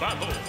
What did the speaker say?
battle.